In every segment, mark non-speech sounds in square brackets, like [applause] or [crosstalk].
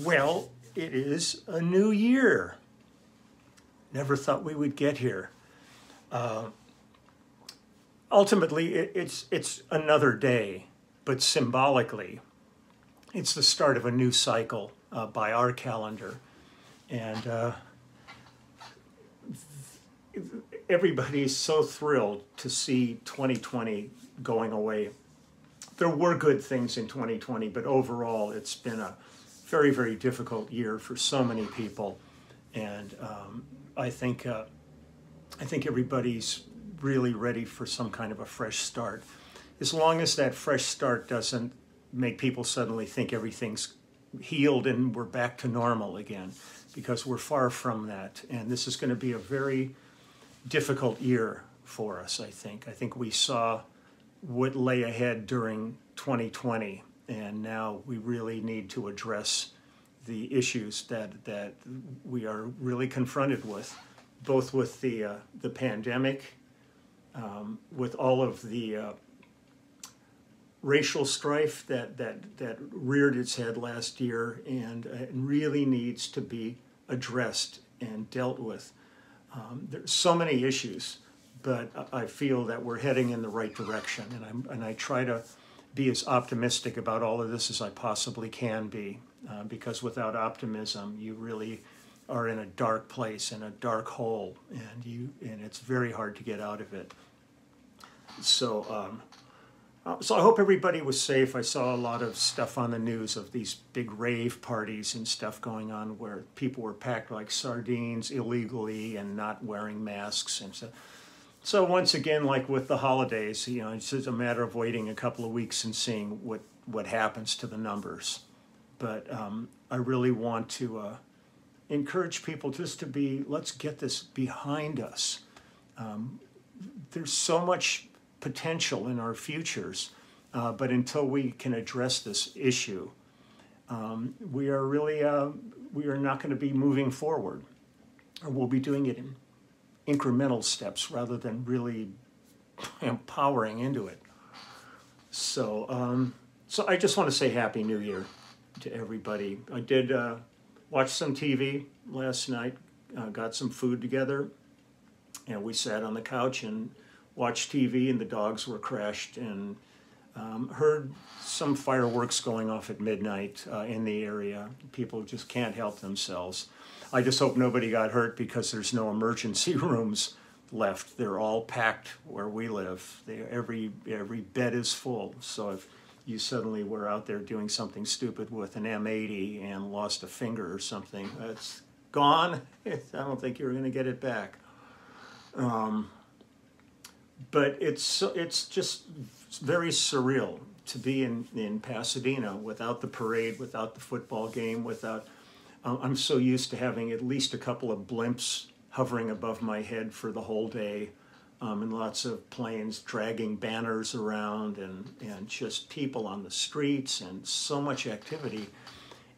Well, it is a new year. Never thought we would get here. Uh, ultimately, it, it's, it's another day, but symbolically, it's the start of a new cycle uh, by our calendar. And uh, everybody's so thrilled to see 2020 going away. There were good things in 2020, but overall, it's been a very, very difficult year for so many people. And um, I think uh, I think everybody's really ready for some kind of a fresh start. As long as that fresh start doesn't make people suddenly think everything's healed and we're back to normal again, because we're far from that. And this is going to be a very difficult year for us, I think. I think we saw what lay ahead during 2020, and now we really need to address the issues that, that we are really confronted with, both with the, uh, the pandemic, um, with all of the uh, racial strife that, that, that reared its head last year and uh, really needs to be addressed and dealt with. Um, there's so many issues, but I feel that we're heading in the right direction, and, I'm, and I try to be as optimistic about all of this as I possibly can be, uh, because without optimism, you really are in a dark place, in a dark hole, and you and it's very hard to get out of it. So, um, uh, so I hope everybody was safe. I saw a lot of stuff on the news of these big rave parties and stuff going on where people were packed like sardines illegally and not wearing masks and so. So once again, like with the holidays, you know, it's just a matter of waiting a couple of weeks and seeing what what happens to the numbers. But um, I really want to uh, encourage people just to be. Let's get this behind us. Um, there's so much potential in our futures, uh, but until we can address this issue, um, we are really uh, we are not going to be moving forward, or we'll be doing it in incremental steps rather than really [laughs] empowering into it. So, um, so I just want to say Happy New Year to everybody. I did uh, watch some TV last night, uh, got some food together, and we sat on the couch and watched TV, and the dogs were crashed, and um, heard some fireworks going off at midnight uh, in the area. People just can't help themselves. I just hope nobody got hurt because there's no emergency [laughs] rooms left. They're all packed where we live. They, every every bed is full. So if you suddenly were out there doing something stupid with an M80 and lost a finger or something, that's gone. [laughs] I don't think you're going to get it back. Um, but it's it's just very surreal to be in, in Pasadena without the parade, without the football game, without I'm so used to having at least a couple of blimps hovering above my head for the whole day, um, and lots of planes dragging banners around, and, and just people on the streets, and so much activity.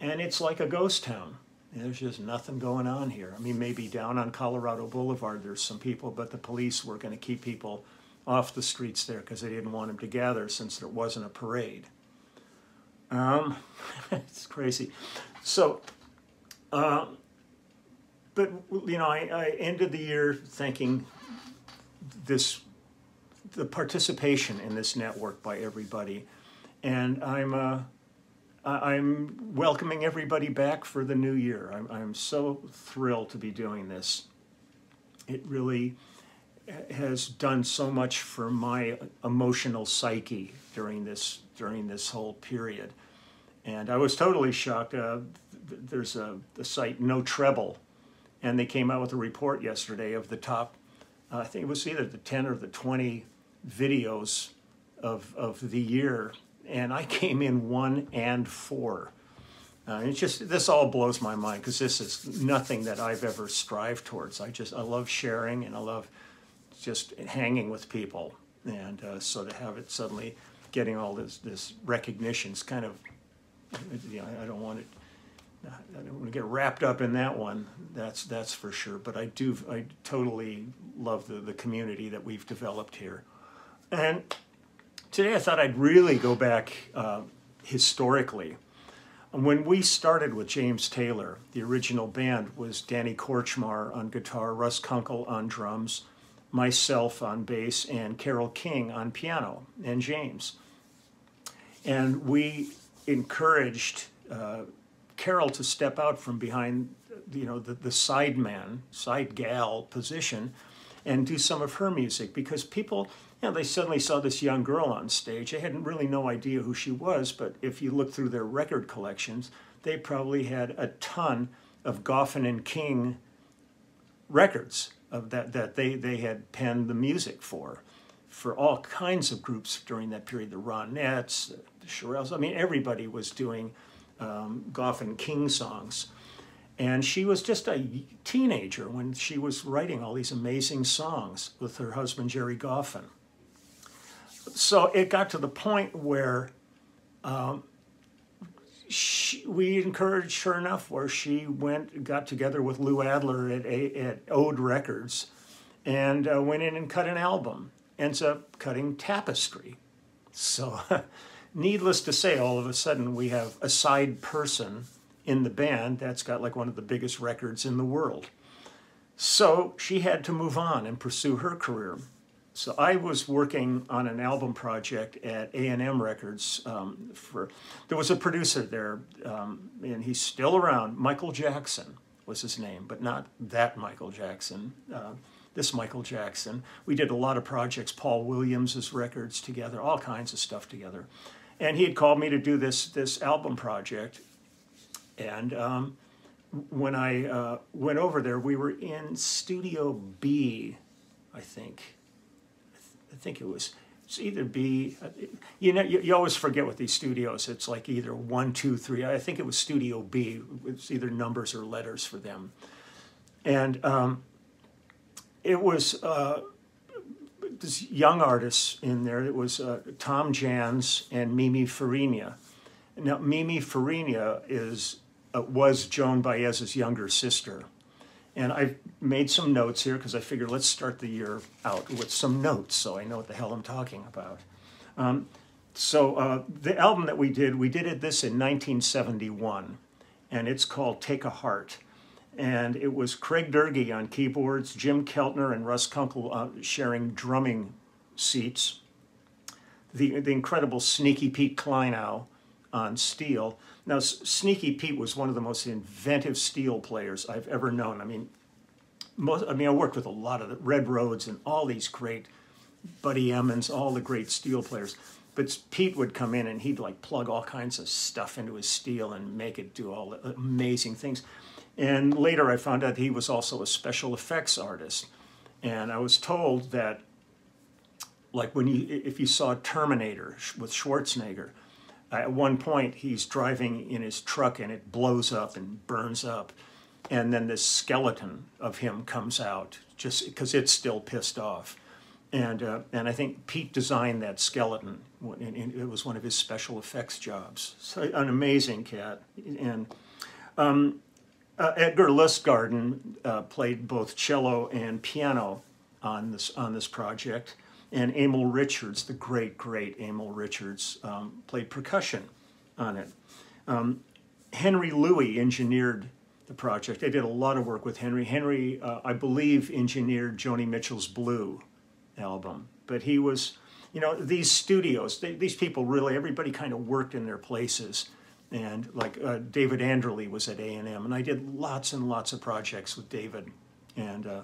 And it's like a ghost town. There's just nothing going on here. I mean, maybe down on Colorado Boulevard there's some people, but the police were going to keep people off the streets there because they didn't want them to gather since there wasn't a parade. Um, [laughs] it's crazy. So uh, but you know, I, I, ended the year thanking this the participation in this network by everybody, and I'm uh, I'm welcoming everybody back for the new year. I'm, I'm so thrilled to be doing this. It really has done so much for my emotional psyche during this during this whole period, and I was totally shocked. Uh, there's a the site No Treble, and they came out with a report yesterday of the top. Uh, I think it was either the 10 or the 20 videos of of the year, and I [laughs] came in one and four. Uh, it's just this all blows my mind because this is nothing that I've ever strived towards. I just I love sharing and I love just hanging with people, and uh, so to have it suddenly getting all this this recognition is kind of you know I don't want it I don't want to get wrapped up in that one. That's that's for sure. But I do. I totally love the the community that we've developed here. And today I thought I'd really go back uh, historically. When we started with James Taylor, the original band was Danny Kortchmar on guitar, Russ Kunkel on drums, myself on bass, and Carole King on piano, and James. And we encouraged uh, Carole to step out from behind, you know, the, the side man, side gal position and do some of her music because people, you know, they suddenly saw this young girl on stage. They hadn't really no idea who she was, but if you look through their record collections, they probably had a ton of Goffin and King records of that, that they, they had penned the music for, for all kinds of groups during that period, the Ronettes, the Shirelles, I mean, everybody was doing um, Goffin King songs. And she was just a teenager when she was writing all these amazing songs with her husband, Gerry Goffin. So it got to the point where um, she, we encouraged her enough where she went, got together with Lou Adler at, at Ode Records and uh, went in and cut an album. Ends up cutting Tapestry. So, [laughs] needless to say, all of a sudden we have a side person in the band that's got like one of the biggest records in the world. So she had to move on and pursue her career. So I was working on an album project at A&M Records um, for, there was a producer there, um, and he's still around. Michael Jackson was his name, but not that Michael Jackson. Uh, this Michael Jackson. We did a lot of projects, Paul Williams's records together, all kinds of stuff together. And he had called me to do this this album project, and um, when I uh, went over there, we were in Studio B, I think. I, th- I think it was. It's either B. Uh, you know, you, you, always forget with these studios. It's like either one, two, three. I think it was Studio B. It's either numbers or letters for them, and um, it was. Uh, this young artists in there. It was uh, Tom Jans and Mimi Fariña. Now, Mimi Fariña is uh, was Joan Baez's younger sister. And I've made some notes here because I figured let's start the year out with some notes so I know what the hell I'm talking about. Um, so uh, the album that we did, we did it this in 1971, and it's called Take a Heart. And it was Craig Doerge on keyboards, Jim Keltner and Russ Kunkel uh, sharing drumming seats, the, the incredible Sneaky Pete Kleinow on steel, now, Sneaky Pete was one of the most inventive steel players I've ever known. I mean, most, I mean, I worked with a lot of the Red Rhodes and all these great Buddy Emmons, all the great steel players. But Pete would come in and he'd like plug all kinds of stuff into his steel and make it do all amazing things. And later I found out he was also a special effects artist. And I was told that, like when you, if you saw Terminator with Schwarzenegger, at one point he's driving in his truck and it blows up and burns up. And then this skeleton of him comes out just because it's still pissed off. And uh, and I think Pete designed that skeleton and, it was one of his special effects jobs. So an amazing cat. And um, uh, Edgar Lustgarten uh, played both cello and piano on this on this project and Emil Richards, the great, great Emil Richards, um, played percussion on it. Um, Henry Lewy engineered the project. I did a lot of work with Henry. Henry, uh, I believe, engineered Joni Mitchell's Blue album, but he was, you know, these studios, they, these people really, everybody kind of worked in their places. And like uh, David Anderle was at A&M, and I did lots and lots of projects with David. And uh,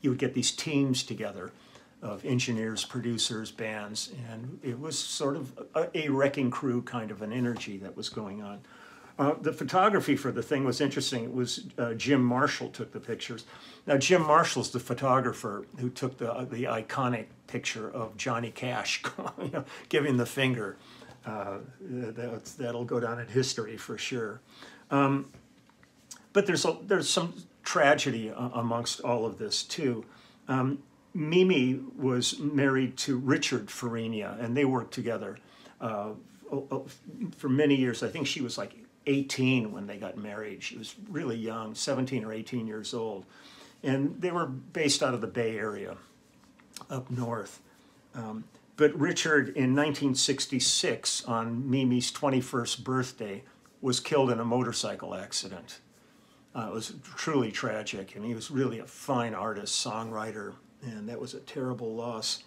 you would get these teams together of engineers, producers, bands, and it was sort of a, a wrecking crew kind of an energy that was going on. Uh, the photography for the thing was interesting. It was uh, Jim Marshall took the pictures. Now Jim Marshall's the photographer who took the uh, the iconic picture of Johnny Cash [laughs] you know, giving the finger. Uh, that'll go down in history for sure. Um, but there's a, there's some tragedy amongst all of this too. Um, Mimi was married to Richard Fariña, and they worked together uh, for many years. I think she was like 18 when they got married. She was really young, 17 or 18 years old. And they were based out of the Bay Area up north. Um, but Richard, in 1966, on Mimi's 21st birthday, was killed in a motorcycle accident. Uh, it was truly tragic, and he was really a fine artist, songwriter, and that was a terrible loss.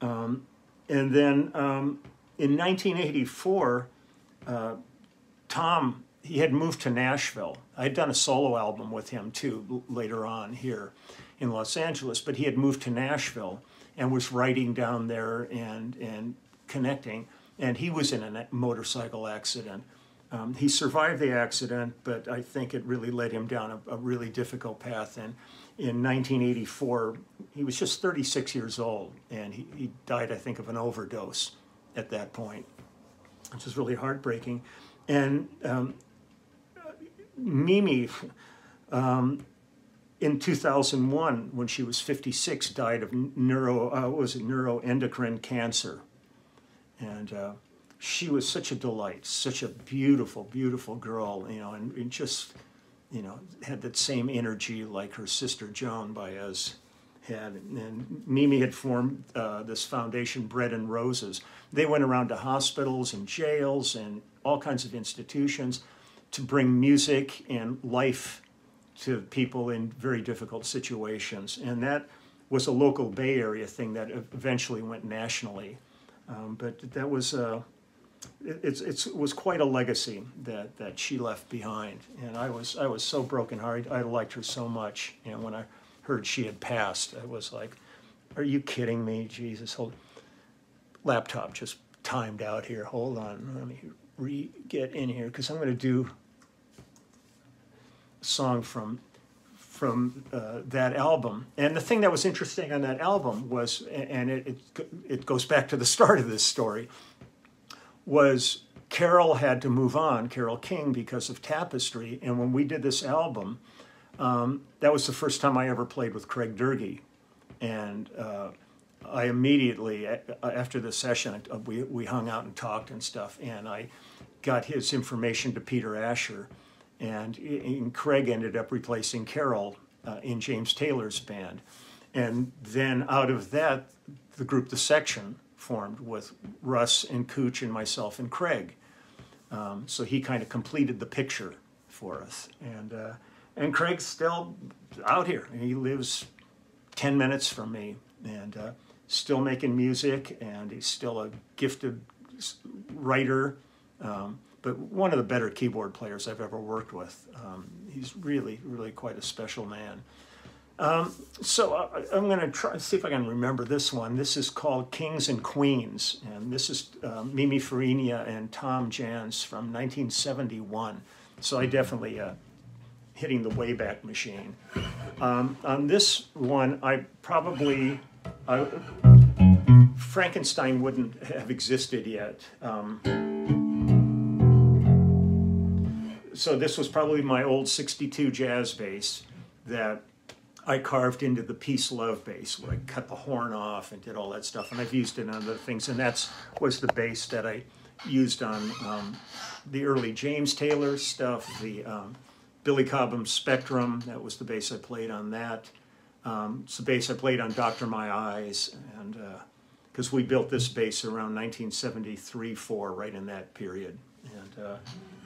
Um, and then um, in 1984, uh, Tom he had moved to Nashville. I had done a solo album with him too later on here in Los Angeles, but he had moved to Nashville and was writing down there and and connecting. And he was in a motorcycle accident. Um, he survived the accident, but I think it really led him down a, a, really difficult path. And in 1984, he was just 36 years old, and he, he died, I think, of an overdose at that point, which is really heartbreaking. And um, Mimi, um, in 2001, when she was 56, died of neuro uh, was it neuroendocrine cancer, and uh, she was such a delight, such a beautiful, beautiful girl, you know, and, and, just you know had that same energy like her sister Joan Baez had. And Mimi had formed uh, this foundation, Bread and Roses. They went around to hospitals and jails and all kinds of institutions to bring music and life to people in very difficult situations. And that was a local Bay Area thing that eventually went nationally. Um, but that was uh, it, it's, it's, it was quite a legacy that, that she left behind. And I was I was so brokenhearted. I liked her so much. And when I heard she had passed, I was like, "Are you kidding me? Jesus, hold." Laptop just timed out here. Hold on, let me re get in here because I'm going to do song from from uh, that album. And the thing that was interesting on that album was, and it, it, it goes back to the [laughs] start of this story, was Carole had to move on, Carole King, because of Tapestry. And when we did this album, um, that was the first time I ever played with Craig Doerge. And uh, I immediately, after the session, uh, we, we hung out and talked and stuff. And I got his information to Peter Asher. And, and Craig ended up replacing Carole uh, in James Taylor's band. And then out of that, the group The Section formed with Russ and Kootch and myself and Craig. Um, so he kind of completed the picture for us. And, uh, and Craig's still out here. He lives 10 minutes from me and uh, still making music, and he's still a gifted writer. Um, but one of the better keyboard players I've ever worked with. Um, he's really, really quite a special man. Um, so I, am going to try see if I can remember this one. This is called Kings and Queens, and this is uh, Mimi Fariña and Tom Jans from 1971. So I definitely uh, hitting the Wayback Machine. Um, on this one, I probably Frankenstein wouldn't have existed yet. Um, so this was probably my old 62 jazz bass that I carved into the Peace Love bass where I cut the horn off and did all that stuff. And I've used it on other things. And that's was the bass that I used on um, the early James Taylor stuff, the um, Billy Cobham Spectrum. That was the bass I played on that. Um, it's the bass I played on Doctor My Eyes. And because uh, we built this bass around 1973, 4, right in that period. And, uh,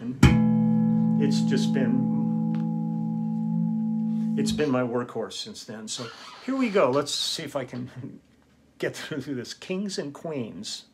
and it's just been it's been my workhorse since then. So here we go. Let's see if I can [laughs] get through this. Kings and Queens.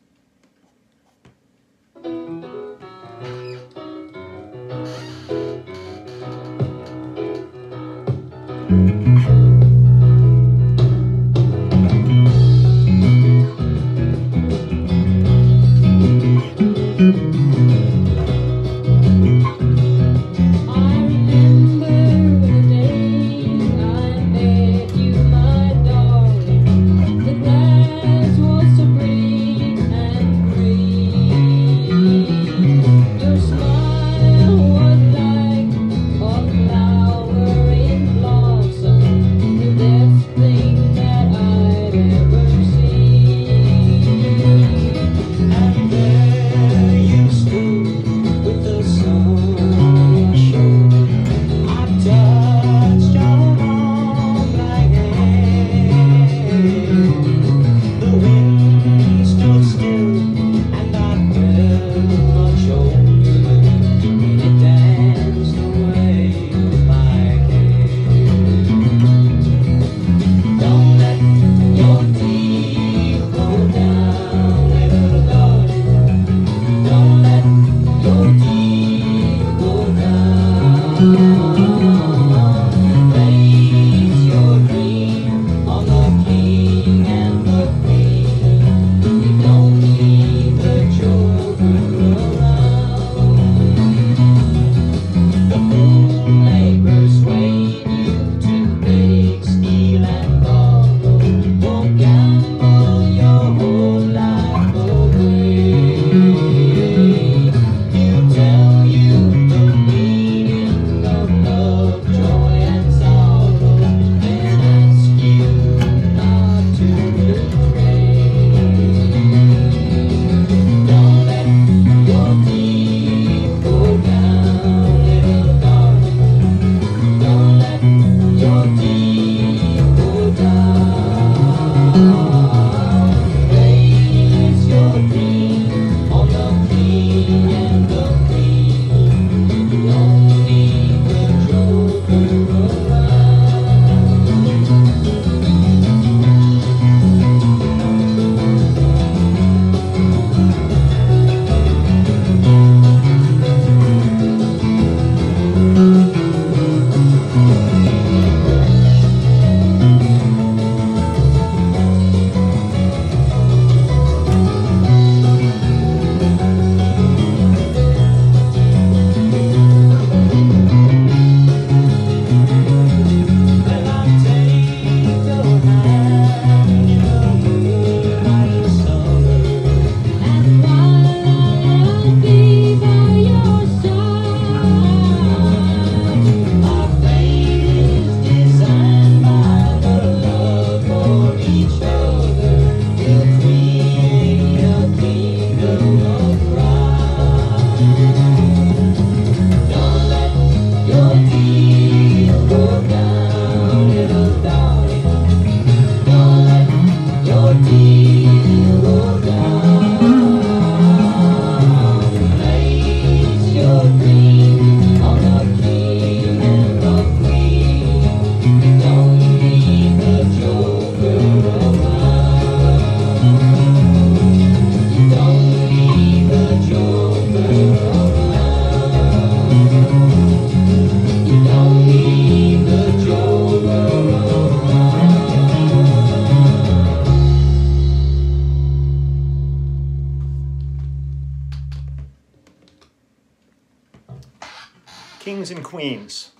Queens,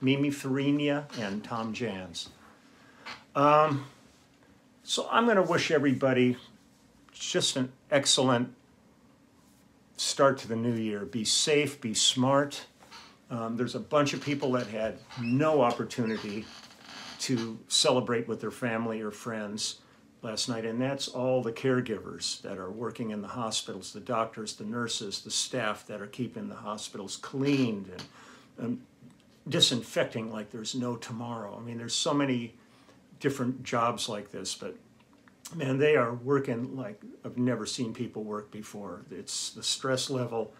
Mimi Fariña and Tom Jans. Um, so I'm going to wish everybody just an excellent start to the new year. Be safe, be smart. Um, there's a bunch of people that had no opportunity to celebrate with their family or friends last night, and that's all the caregivers that are working in the hospitals, the doctors, the nurses, the staff that are keeping the hospitals cleaned and um, disinfecting like there's no tomorrow. I mean, there's so many different jobs like this, but man, they are working like I've never seen people work before. It's the stress level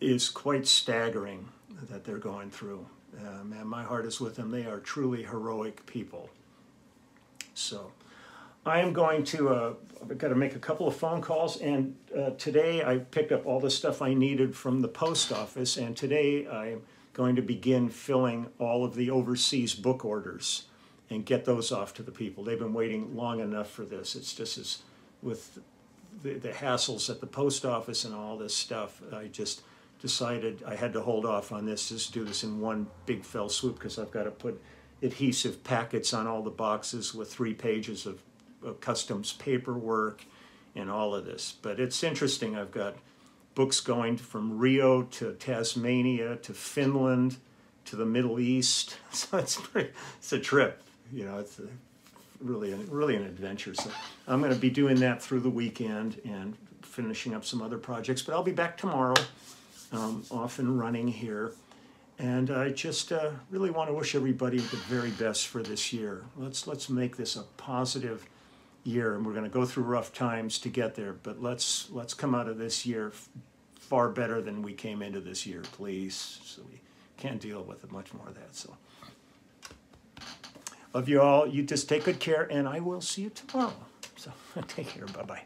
is quite staggering that they're going through. Uh, man, my heart is with them. They are truly heroic people. So. I am going to, uh, I've got to make a couple of phone calls, and uh, today I picked up all the stuff I needed from the post office, and today I'm going to begin filling all of the overseas book orders and get those off to the people. They've been waiting long enough for this. It's just as with the, the hassles at the post office and all this stuff, I just decided I had to hold off on this, just do this in one big fell swoop because I've got to put adhesive packets on all the boxes with three pages of customs paperwork and all of this. But it's interesting. I've got books going from Rio to Tasmania to Finland to the Middle East. [laughs] So it's pretty, it's a trip. You know, it's a, really really an adventure. So I'm going to be doing that through the weekend and finishing up some other projects. But I'll be back tomorrow, um, off and running here. And I just uh, really want to wish everybody the very best for this year. Let's let's make this a positive year, and we're going to go through rough times to get there. But let's let's come out of this year far better than we came into this year, please. So we can't deal with much more of that. So, love you all. You just take good care, and I will see you tomorrow. So [laughs] take care. Bye bye.